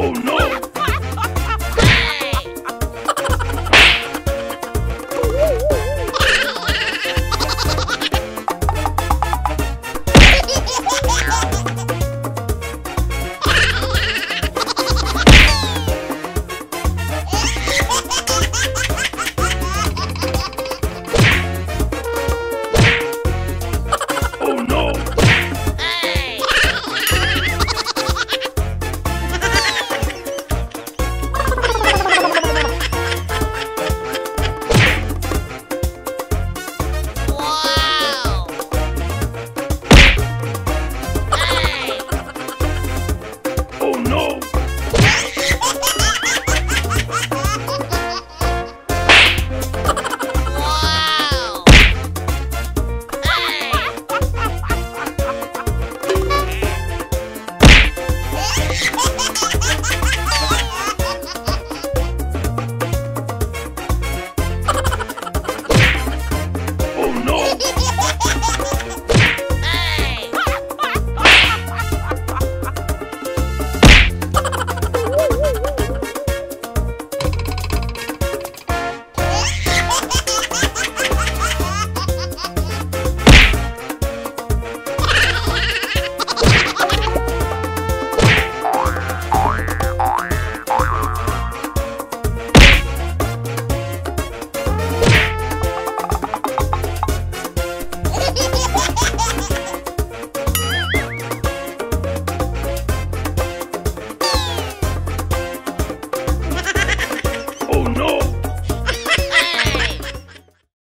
Oh no!